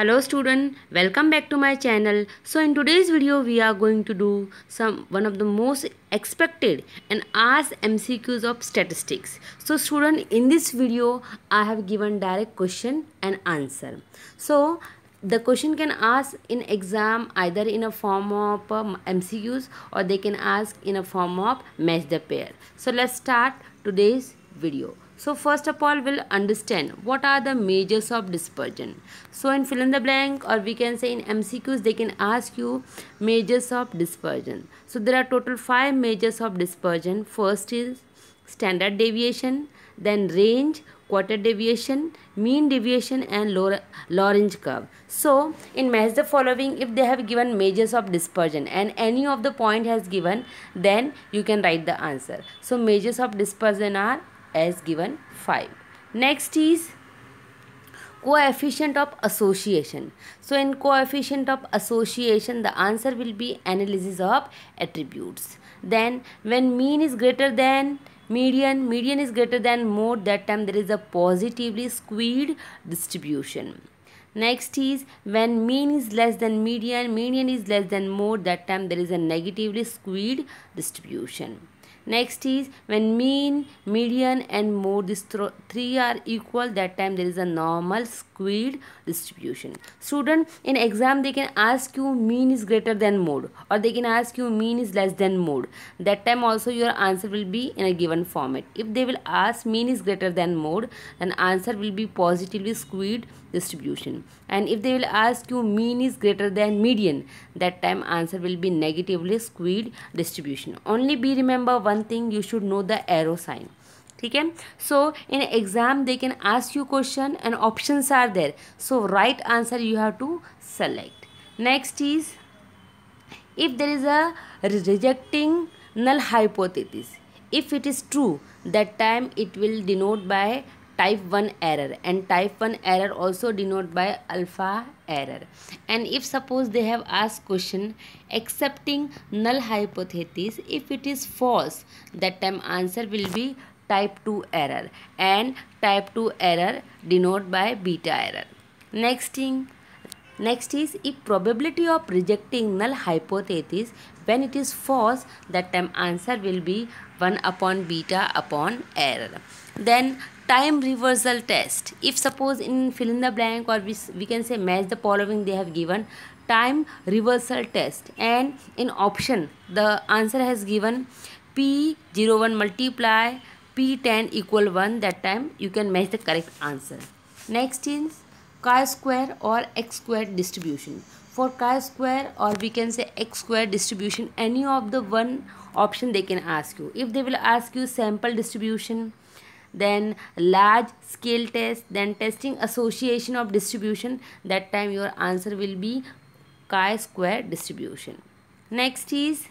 hello student welcome back to my channel. So in today's video we are going to do some one of the most expected and asked mcqs of statistics. So student in this video i have given direct question and answer. So the question can ask in exam either in a form of um, mcqs or they can ask in a form of match the pair. So let's start today's video so first of all we'll understand what are the measures of dispersion. So in fill in the blank or we can say in MCQs they can ask you measures of dispersion. So there are total five measures of dispersion. First is standard deviation, then range, quarter deviation, mean deviation and Lorenz curve. So in match the following if they have given measures of dispersion and any of the point has given then you can write the answer. So measures of dispersion are as given 5 next is coefficient of association. So in coefficient of association the answer will be analysis of attributes. Then when mean is greater than median median is greater than mode that time there is a positively skewed distribution. Next is when mean is less than median median is less than mode that time there is a negatively skewed distribution next is when mean median and mode these three are equal that time there is a normal skewed distribution. Student in exam they can ask you mean is greater than mode or they can ask you mean is less than mode that time also your answer will be in a given format. If they will ask mean is greater than mode then answer will be positively skewed distribution. And if they will ask you mean is greater than median that time answer will be negatively skewed distribution. Only be remember one thing you should know the arrow sign. Okay? So in exam they can ask you question and options are there. So right answer you have to select. Next is if there is a rejecting null hypothesis if it is true that time it will denote by type 1 error and type 1 error also denoted by alpha error. And if suppose they have asked question accepting null hypothesis if it is false that time answer will be type 2 error and type 2 error denoted by beta error. Next thing next is if probability of rejecting null hypothesis when it is false that time answer will be 1 upon beta upon error. Then time reversal test. If suppose in fill in the blank or we, we can say match the following they have given time reversal test. And in option the answer has given p01 multiply p10 equal 1 that time you can match the correct answer. Next is chi-square or x-square distribution. For chi-square or we can say x-square distribution any of the one option they can ask you. If they will ask you sample distribution then large scale test then testing association of distribution that time your answer will be chi-square distribution. Next is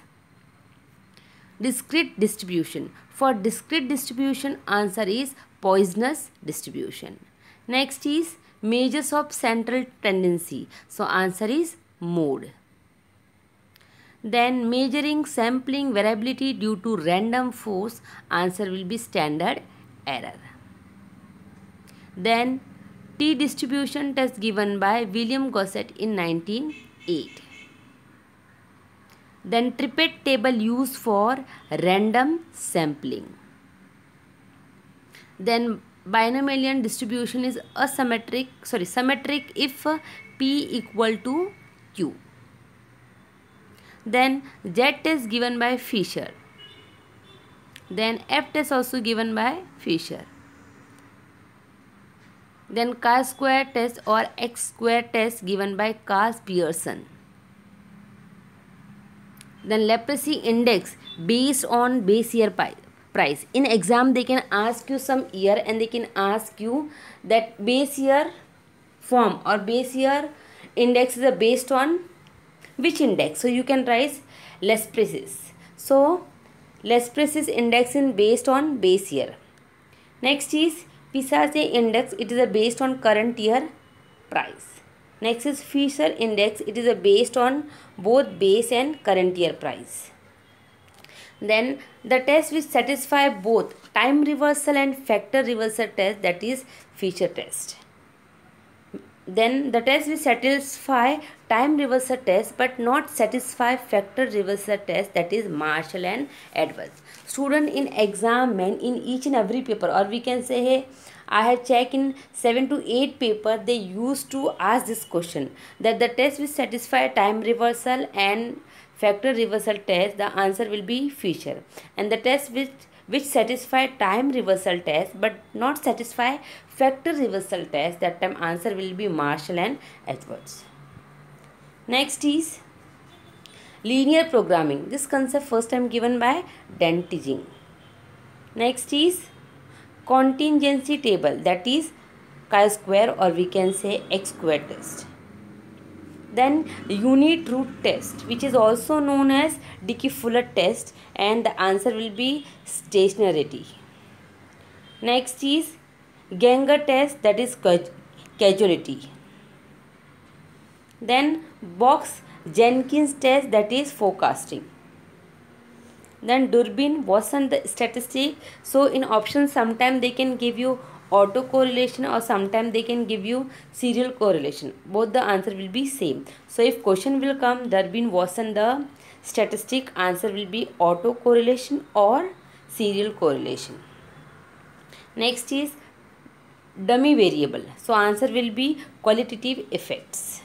discrete distribution. For discrete distribution answer is poisson distribution. Next is measures of central tendency. So answer is mode then measuring sampling variability due to random force answer will be standard error. Then T distribution test given by William Gosset in 1908. Then Tippett table used for random sampling. Then binomial distribution is asymmetric, sorry, symmetric if P equal to Q. Then Z test given by Fisher. Then F test also given by Fisher. Then chi-square test or x-square test given by Karl Pearson. Then Laspeyres index based on base year price. In exam they can ask you some year and they can ask you that base year form or base year index is based on which index. So you can write Laspeyres. So Laspeyres index is based on base year. Next is Paasche index. It is a based on current year price. Next is Fisher index. It is a based on both base and current year price. Then the test which satisfy both time reversal and factor reversal test that is Fisher test. Then the test will satisfy time reversal test but not satisfy factor reversal test that is Marshall and Edgeworth. Student in exam in each and every paper or we can say hey I have checked in 7 to 8 paper they used to ask this question that the test will satisfy time reversal and factor reversal test the answer will be Fisher and the test which which satisfy time reversal test but not satisfy factor reversal test that time answer will be Marshall and Edgeworth. Next is linear programming. This concept first time given by Dantzig. Next is contingency table that is chi-square or we can say x-square test. Then unit root test which is also known as Dickey-Fuller test and the answer will be stationarity. Next is Granger test that is causality. Then Box Jenkins test that is forecasting then Durbin-Watson d statistic so in options sometimes they can give you auto correlation or sometimes they can give you serial correlation. Both the answer will be same. So if question will come Durbin-Watson d statistic answer will be auto correlation or serial correlation. Next is dummy variable. So answer will be qualitative effects.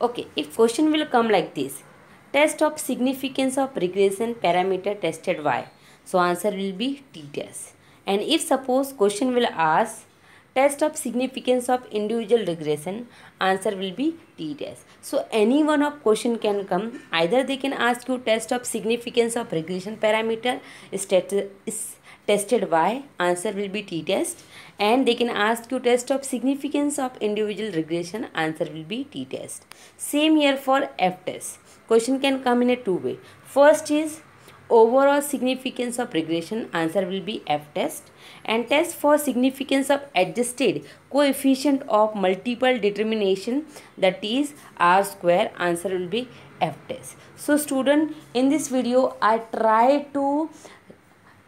Okay if question will come like this Test of significance of regression parameter tested y. So answer will be t test. And if suppose question will ask test of significance of individual regression answer will be t test so any one of question can come. Either they can ask you test of significance of regression parameter is, is tested y answer will be t test and they can ask you test of significance of individual regression answer will be t test same here for f test. Question can come in a two way. First is overall significance of regression answer will be F test and test for significance of adjusted coefficient of multiple determination that is R square answer will be F test. So student in this video I try to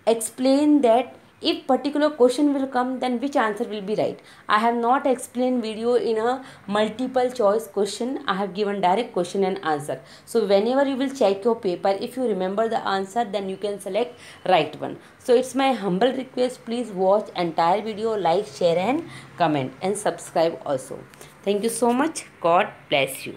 explain that if particular question will come then which answer will be right? I have not explained video in a multiple choice question. I have given direct question and answer. So whenever you will check your paper if you remember the answer then you can select right one. So it's my humble request please watch entire video like share and comment and subscribe also. Thank you so much. God bless you